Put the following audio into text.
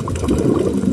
Thank you.